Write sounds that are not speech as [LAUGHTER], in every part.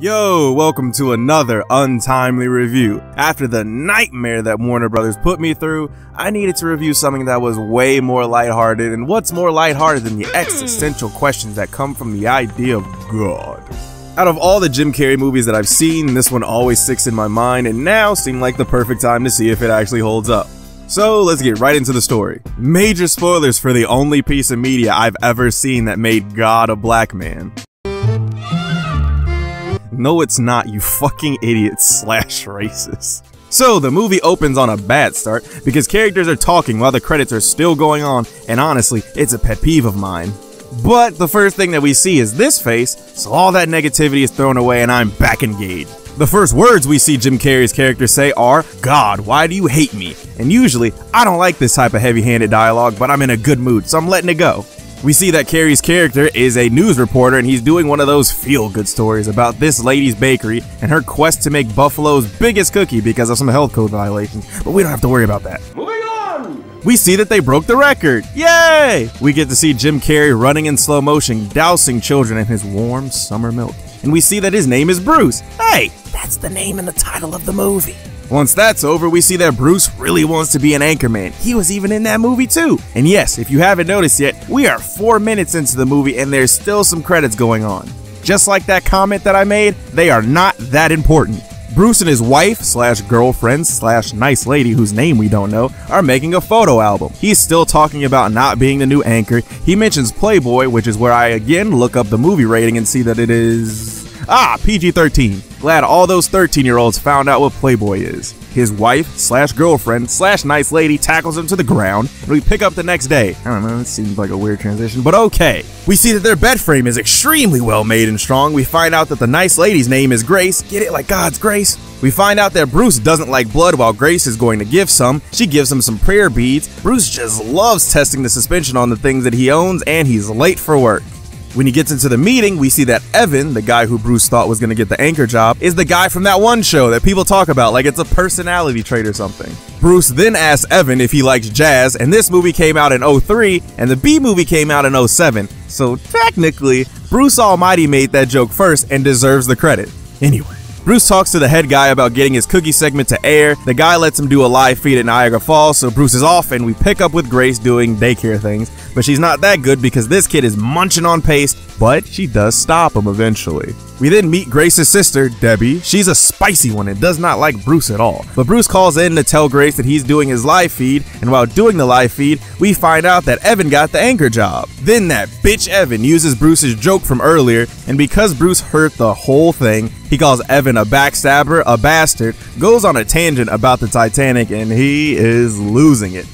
Yo, welcome to another untimely review. After the nightmare that Warner Brothers put me through, I needed to review something that was way more lighthearted, and what's more lighthearted than the hmm. existential questions that come from the idea of God? Out of all the Jim Carrey movies that I've seen, this one always sticks in my mind, and now seemed like the perfect time to see if it actually holds up. So let's get right into the story. Major spoilers for the only piece of media I've ever seen that made God a black man. No, it's not, you fucking idiot slash racist. So, the movie opens on a bad start because characters are talking while the credits are still going on, and honestly, it's a pet peeve of mine. But the first thing that we see is this face, so all that negativity is thrown away and I'm back engaged. The first words we see Jim Carrey's character say are, God, why do you hate me? And usually, I don't like this type of heavy handed dialogue, but I'm in a good mood, so I'm letting it go. We see that Carrey's character is a news reporter and he's doing one of those feel good stories about this lady's bakery and her quest to make Buffalo's biggest cookie because of some health code violations. But we don't have to worry about that. Moving on! We see that they broke the record. Yay! We get to see Jim Carrey running in slow motion, dousing children in his warm summer milk. And we see that his name is Bruce. Hey, that's the name and the title of the movie. Once that's over, we see that Bruce really wants to be an anchorman. He was even in that movie too. And yes, if you haven't noticed yet, we are four minutes into the movie and there's still some credits going on. Just like that comment that I made, they are not that important. Bruce and his wife slash girlfriend slash nice lady whose name we don't know are making a photo album. He's still talking about not being the new anchor. He mentions Playboy, which is where I again look up the movie rating and see that it is Ah, PG 13. Glad all those 13 year olds found out what Playboy is. His wife slash girlfriend slash nice lady tackles him to the ground, and we pick up the next day. I don't know, it seems like a weird transition, but okay. We see that their bed frame is extremely well made and strong. We find out that the nice lady's name is Grace. Get it like God's grace? We find out that Bruce doesn't like blood while Grace is going to give some. She gives him some prayer beads. Bruce just loves testing the suspension on the things that he owns, and he's late for work. When he gets into the meeting, we see that Evan, the guy who Bruce thought was going to get the anchor job, is the guy from that one show that people talk about like it's a personality trait or something. Bruce then asks Evan if he likes jazz, and this movie came out in 03, and the Bee Movie came out in 07. So technically, Bruce Almighty made that joke first and deserves the credit. Anyway. Bruce talks to the head guy about getting his cookie segment to air. The guy lets him do a live feed at Niagara Falls, so Bruce is off, and we pick up with Grace doing daycare things. But she's not that good because this kid is munching on paste, but she does stop him eventually. We then meet Grace's sister, Debbie. She's a spicy one and does not like Bruce at all. But Bruce calls in to tell Grace that he's doing his live feed, and while doing the live feed, we find out that Evan got the anchor job. Then that bitch Evan uses Bruce's joke from earlier, and because Bruce heard the whole thing, he calls Evan a backstabber, a bastard, goes on a tangent about the Titanic, and he is losing it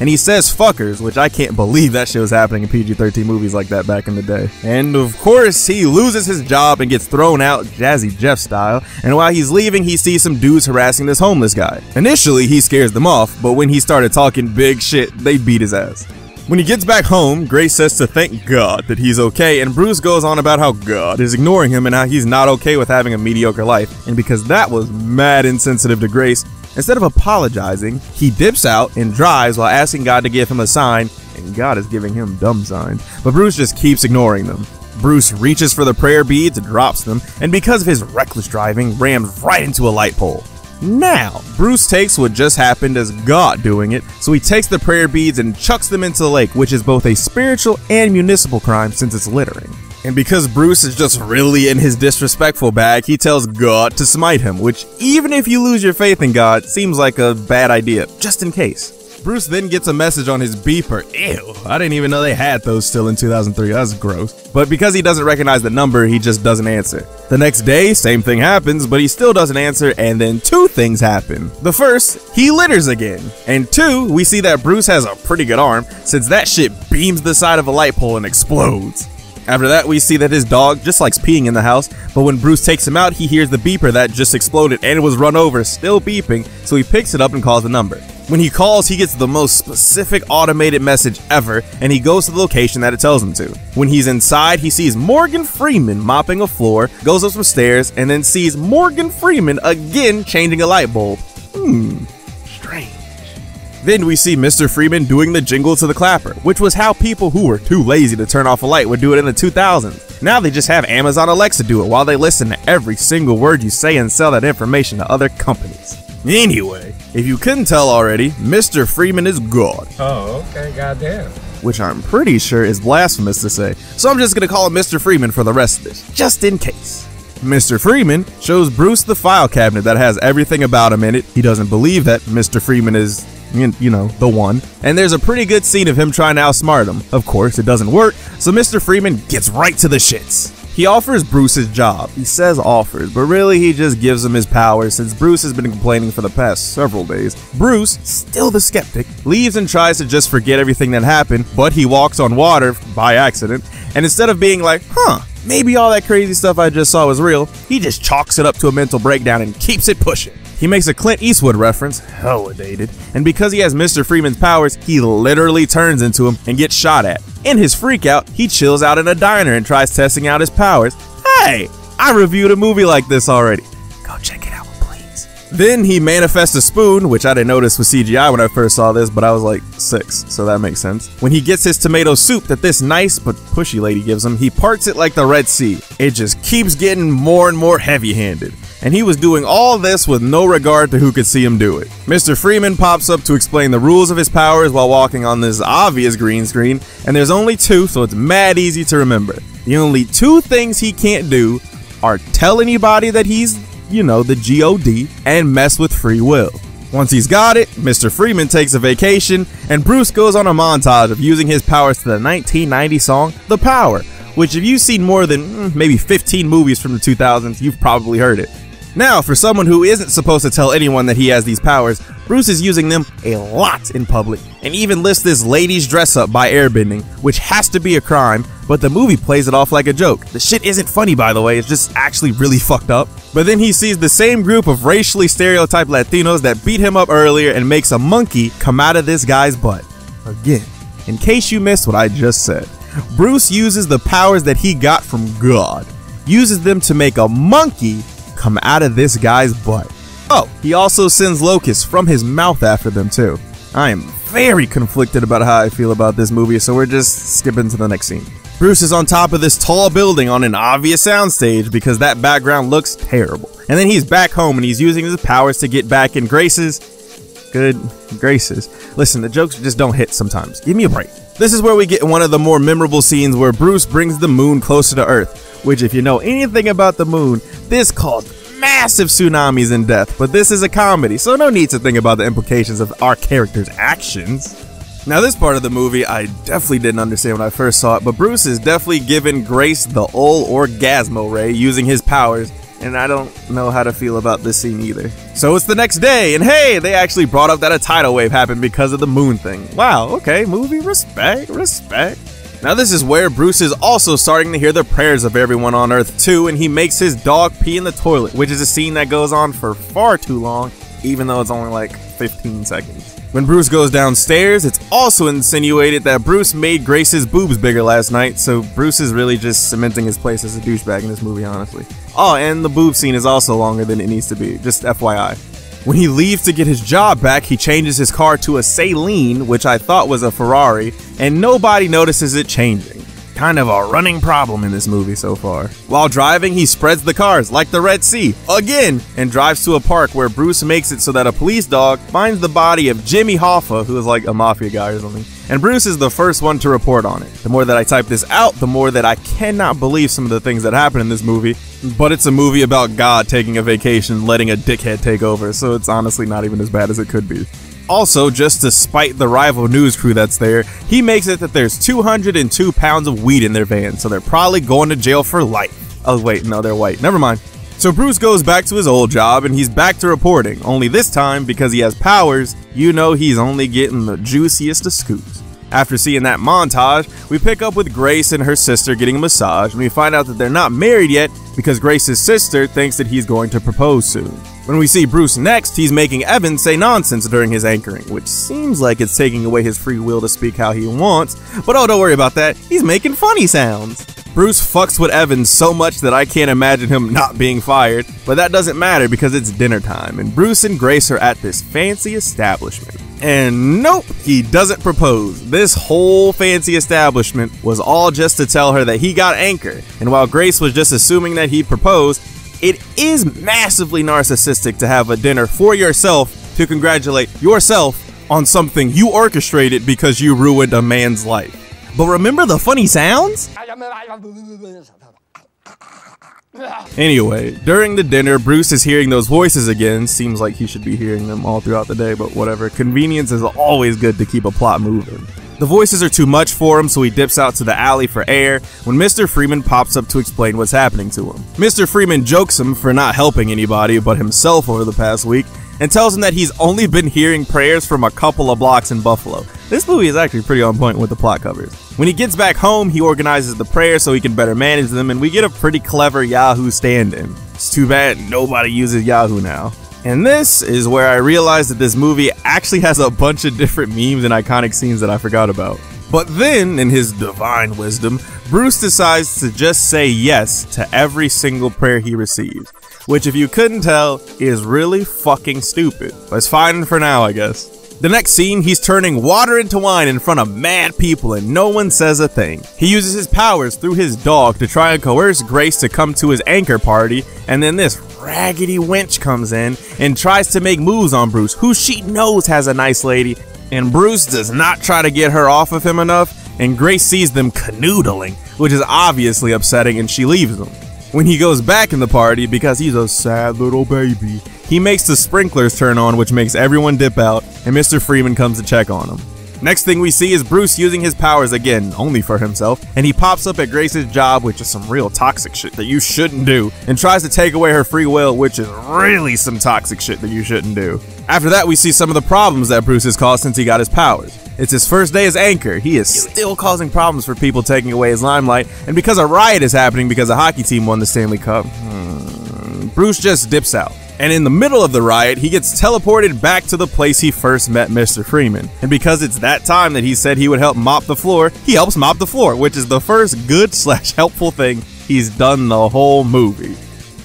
and he says fuckers, which I can't believe that shit was happening in PG 13 movies like that back in the day. And of course, he loses his job and gets thrown out, Jazzy Jeff style, and while he's leaving, he sees some dudes harassing this homeless guy. Initially, he scares them off, but when he started talking big shit, they beat his ass. When he gets back home, Grace says to thank God that he's okay, and Bruce goes on about how God is ignoring him and how he's not okay with having a mediocre life. And because that was mad insensitive to Grace, Instead of apologizing, he dips out and drives while asking God to give him a sign, and God is giving him dumb signs. But Bruce just keeps ignoring them. Bruce reaches for the prayer beads, drops them, and because of his reckless driving, rams right into a light pole. Now, Bruce takes what just happened as God doing it, so he takes the prayer beads and chucks them into the lake, which is both a spiritual and municipal crime since it's littering. And because Bruce is just really in his disrespectful bag, he tells God to smite him, which, even if you lose your faith in God, seems like a bad idea, just in case. Bruce then gets a message on his beeper. Ew, I didn't even know they had those still in 2003. That's gross. But because he doesn't recognize the number, he just doesn't answer. The next day, same thing happens, but he still doesn't answer, and then two things happen. The first, he litters again. And two, we see that Bruce has a pretty good arm, since that shit beams the side of a light pole and explodes. After that, we see that his dog just likes peeing in the house, but when Bruce takes him out, he hears the beeper that just exploded and it was run over, still beeping, so he picks it up and calls the number. When he calls, he gets the most specific automated message ever, and he goes to the location that it tells him to. When he's inside, he sees Morgan Freeman mopping a floor, goes up some stairs, and then sees Morgan Freeman again changing a light bulb. Hmm. Then we see Mr. Freeman doing the jingle to the clapper, which was how people who were too lazy to turn off a light would do it in the 2000s. Now they just have Amazon Alexa do it while they listen to every single word you say and sell that information to other companies. Anyway, if you couldn't tell already, Mr. Freeman is God. Oh, okay, goddamn. Which I'm pretty sure is blasphemous to say, so I'm just gonna call him Mr. Freeman for the rest of this, just in case. Mr. Freeman shows Bruce the file cabinet that has everything about him in it. He doesn't believe that Mr. Freeman is, you know, the one. And there's a pretty good scene of him trying to outsmart him. Of course, it doesn't work, so Mr. Freeman gets right to the shits. He offers Bruce his job. He says offers, but really he just gives him his powers since Bruce has been complaining for the past several days. Bruce, still the skeptic, leaves and tries to just forget everything that happened, but he walks on water by accident, and instead of being like, huh, maybe all that crazy stuff I just saw was real, he just chalks it up to a mental breakdown and keeps it pushing. He makes a Clint Eastwood reference, hella dated, and because he has Mr. Freeman's powers, he literally turns into him and gets shot at. In his freakout, he chills out in a diner and tries testing out his powers. Hey, I reviewed a movie like this already. Go check it out, please. Then he manifests a spoon, which I didn't notice was CGI when I first saw this, but I was like six, so that makes sense. When he gets his tomato soup that this nice but pushy lady gives him, he parts it like the Red Sea. It just keeps getting more and more heavy handed and he was doing all this with no regard to who could see him do it. Mr. Freeman pops up to explain the rules of his powers while walking on this obvious green screen, and there's only two, so it's mad easy to remember. The only two things he can't do are tell anybody that he's, you know, the GOD, and mess with free will. Once he's got it, Mr. Freeman takes a vacation, and Bruce goes on a montage of using his powers to the 1990 song The Power, which if you've seen more than mm, maybe 15 movies from the 2000s, you've probably heard it. Now, for someone who isn't supposed to tell anyone that he has these powers, Bruce is using them a lot in public, and even lists this ladies dress up by airbending, which has to be a crime, but the movie plays it off like a joke. The shit isn't funny by the way, it's just actually really [LAUGHS] fucked up. But then he sees the same group of racially stereotyped Latinos that beat him up earlier and makes a monkey come out of this guy's butt. Again, in case you missed what I just said, Bruce uses the powers that he got from God, uses them to make a monkey come out of this guy's butt. Oh, he also sends locusts from his mouth after them too. I am very conflicted about how I feel about this movie, so we're just skipping to the next scene. Bruce is on top of this tall building on an obvious soundstage because that background looks terrible. And then he's back home and he's using his powers to get back in Grace's good graces. Listen, the jokes just don't hit sometimes. Give me a break. This is where we get one of the more memorable scenes where Bruce brings the moon closer to Earth, which if you know anything about the moon, this caused massive tsunamis and death, but this is a comedy, so no need to think about the implications of our character's actions. Now, this part of the movie I definitely didn't understand when I first saw it, but Bruce is definitely giving Grace the old orgasmo ray using his powers, and I don't know how to feel about this scene either. So it's the next day, and hey, they actually brought up that a tidal wave happened because of the moon thing. Wow, okay, movie, respect, respect. Now this is where Bruce is also starting to hear the prayers of everyone on Earth too, and he makes his dog pee in the toilet, which is a scene that goes on for far too long, even though it's only like 15 seconds. When Bruce goes downstairs, it's also insinuated that Bruce made Grace's boobs bigger last night, so Bruce is really just cementing his place as a douchebag in this movie, honestly. Oh, and the boob scene is also longer than it needs to be, just FYI. When he leaves to get his job back, he changes his car to a Saleen, which I thought was a Ferrari, and nobody notices it changing. Kind of a running problem in this movie so far. While driving, he spreads the cars like the Red Sea, again, and drives to a park where Bruce makes it so that a police dog finds the body of Jimmy Hoffa, who is like a mafia guy or something, and Bruce is the first one to report on it. The more that I type this out, the more that I cannot believe some of the things that happen in this movie, but it's a movie about God taking a vacation, letting a dickhead take over, so it's honestly not even as bad as it could be. Also, just to spite the rival news crew that's there, he makes it that there's 202 pounds of weed in their van, so they're probably going to jail for life. Oh wait, no, they're white. Never mind. So Bruce goes back to his old job and he's back to reporting, only this time, because he has powers, you know he's only getting the juiciest of scoops. After seeing that montage, we pick up with Grace and her sister getting a massage, and we find out that they're not married yet because Grace's sister thinks that he's going to propose soon. When we see Bruce next, he's making Evan say nonsense during his anchoring, which seems like it's taking away his free will to speak how he wants, but oh, don't worry about that, he's making funny sounds. Bruce fucks with Evan so much that I can't imagine him not being fired, but that doesn't matter because it's dinner time, and Bruce and Grace are at this fancy establishment. And nope, he doesn't propose. This whole fancy establishment was all just to tell her that he got Anchor. And while Grace was just assuming that he proposed, it is massively narcissistic to have a dinner for yourself to congratulate yourself on something you orchestrated because you ruined a man's life. But remember the funny sounds? Anyway, during the dinner, Bruce is hearing those voices again. Seems like he should be hearing them all throughout the day, but whatever. Convenience is always good to keep a plot moving. The voices are too much for him, so he dips out to the alley for air when Mr. Freeman pops up to explain what's happening to him. Mr. Freeman jokes him for not helping anybody but himself over the past week and tells him that he's only been hearing prayers from a couple of blocks in Buffalo. This movie is actually pretty on point with the plot covers. When he gets back home, he organizes the prayers so he can better manage them, and we get a pretty clever Yahoo stand in. It's too bad nobody uses Yahoo now. And this is where I realized that this movie actually has a bunch of different memes and iconic scenes that I forgot about. But then, in his divine wisdom, Bruce decides to just say yes to every single prayer he receives. Which, if you couldn't tell, is really fucking stupid. But it's fine for now, I guess. The next scene, he's turning water into wine in front of mad people and no one says a thing. He uses his powers through his dog to try and coerce Grace to come to his anchor party, and then this raggedy wench comes in and tries to make moves on Bruce, who she knows has a nice lady, and Bruce does not try to get her off of him enough, and Grace sees them canoodling, which is obviously upsetting, and she leaves them. When he goes back in the party, because he's a sad little baby, he makes the sprinklers turn on, which makes everyone dip out, and Mr. Freeman comes to check on him. Next thing we see is Bruce using his powers again, only for himself, and he pops up at Grace's job, which is some real toxic shit that you shouldn't do, and tries to take away her free will, which is really some toxic shit that you shouldn't do. After that, we see some of the problems that Bruce has caused since he got his powers. It's his first day as anchor. He is still causing problems for people taking away his limelight, and because a riot is happening because a hockey team won the Stanley Cup, hmm, Bruce just dips out. And in the middle of the riot, he gets teleported back to the place he first met Mr. Freeman. And because it's that time that he said he would help mop the floor, he helps mop the floor, which is the first good [LAUGHS] slash helpful thing he's done the whole movie.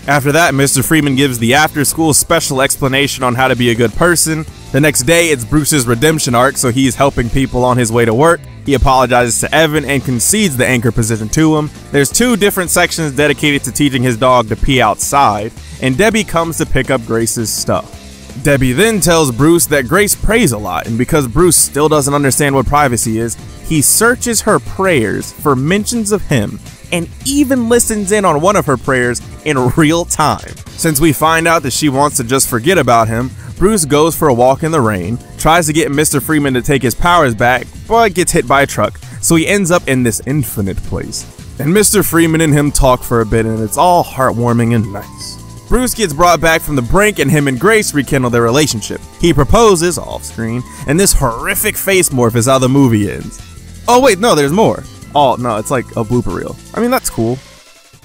After that, Mr. Freeman gives the after school special explanation on how to be a good person. The next day, it's Bruce's redemption arc, so he's helping people on his way to work. He apologizes to Evan and concedes the anchor position to him. There's two different sections dedicated to teaching his dog to pee outside, and Debbie comes to pick up Grace's stuff. Debbie then tells Bruce that Grace prays a lot, and because Bruce still doesn't understand what privacy is, he searches her prayers for mentions of him and even listens in on one of her prayers in real time. Since we find out that she wants to just forget about him, Bruce goes for a walk in the rain, tries to get Mr. Freeman to take his powers back, but gets hit by a truck, so he ends up in this infinite place. And Mr. Freeman and him talk for a bit, and it's all heartwarming and nice. Bruce gets brought back from the brink, and him and Grace rekindle their relationship. He proposes off screen, and this horrific face morph is how the movie ends. Oh, wait, no, there's more. Oh, no, it's like a blooper reel. I mean, that's cool.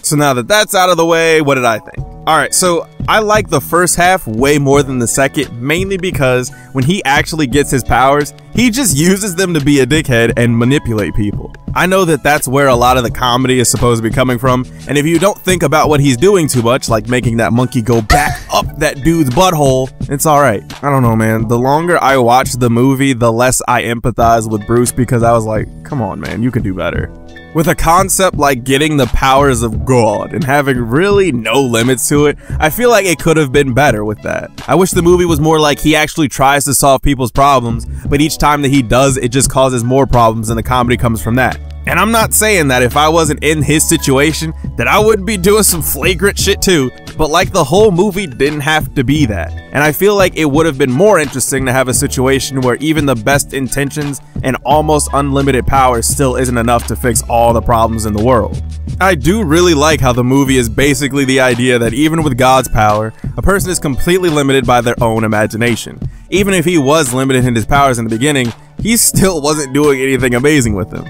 So now that that's out of the way, what did I think? Alright, so I like the first half way more than the second, mainly because when he actually gets his powers, he just uses them to be a dickhead and manipulate people. I know that that's where a lot of the comedy is supposed to be coming from, and if you don't think about what he's doing too much, like making that monkey go back up that dude's butthole, it's alright. I don't know, man. The longer I watch the movie, the less I empathize with Bruce because I was like, come on, man, you can do better. With a concept like getting the powers of God and having really no limits to it, I feel like it could have been better with that. I wish the movie was more like he actually tries to solve people's problems, but each time that he does, it just causes more problems and the comedy comes from that. And I'm not saying that if I wasn't in his situation, that I wouldn't be doing some flagrant shit too, but like the whole movie didn't have to be that. And I feel like it would have been more interesting to have a situation where even the best intentions and almost unlimited power still isn't enough to fix all the problems in the world. I do really like how the movie is basically the idea that even with God's power, a person is completely limited by their own imagination. Even if he was limited in his powers in the beginning, he still wasn't doing anything amazing with them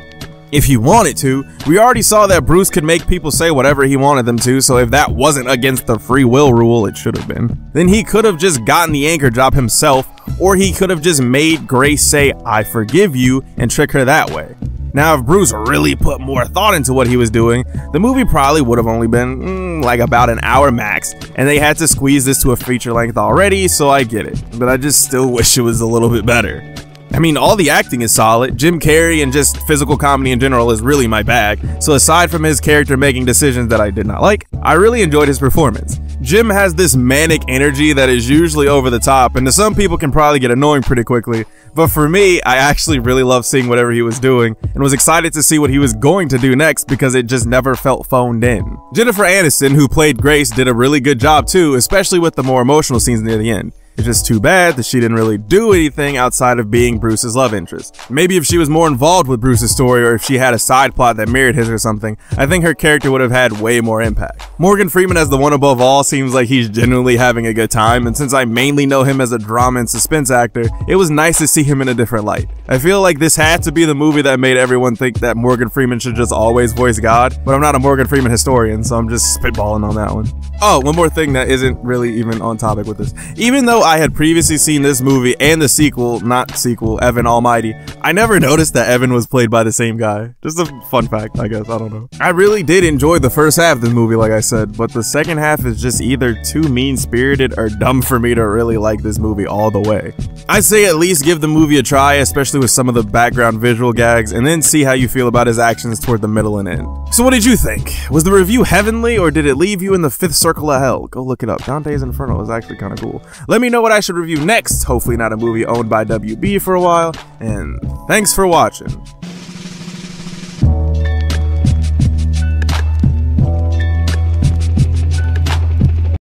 if he wanted to. We already saw that Bruce could make people say whatever he wanted them to, so if that wasn't against the free will rule, it should have been. Then he could have just gotten the anchor job himself, or he could have just made Grace say, I forgive you, and trick her that way. Now, if Bruce really put more thought into what he was doing, the movie probably would have only been mm, like about an hour max, and they had to squeeze this to a feature length already, so I get it. But I just still [LAUGHS] wish it was a little bit better. I mean, all the acting is solid. Jim Carrey and just physical comedy in general is really my bag. So aside from his character making decisions that I did not like, I really enjoyed his performance. Jim has this manic energy that is usually over the top, and to some people can probably get annoying pretty quickly. But for me, I actually really loved seeing whatever he was doing, and was excited to see what he was going to do next because it just never felt phoned in. Jennifer Aniston, who played Grace, did a really good job too, especially with the more emotional scenes near the end. It's just too bad that she didn't really do anything outside of being Bruce's love interest. Maybe if she was more involved with Bruce's story or if she had a side plot that mirrored his or something, I think her character would have had way more impact. Morgan Freeman as the one above all seems like he's genuinely having a good time, and since I mainly know him as a drama and suspense actor, it was nice to see him in a different light. I feel like this had to be the movie that made everyone think that Morgan Freeman should just always voice God, but I'm not a Morgan Freeman historian, so I'm just spitballing on that one. Oh, one more thing that isn't really even on topic with this. Even though I had previously seen this movie and the sequel, not sequel, Evan Almighty, I never noticed that Evan was played by the same guy. Just a fun fact, I guess. I don't know. I really did enjoy the first half of the movie, like I said, but the second half is just either too mean spirited or dumb for me to really like this movie all the way. I'd say at least give the movie a try, especially with some of the background visual gags, and then see how you feel about his actions toward the middle and end. So, what did you think? Was the review heavenly or did it leave you in the fifth circle of hell? Go look it up. Dante's Inferno is actually kind of cool. Let me know what I should review next. Hopefully, not a movie owned by WB for a while. And thanks for watching.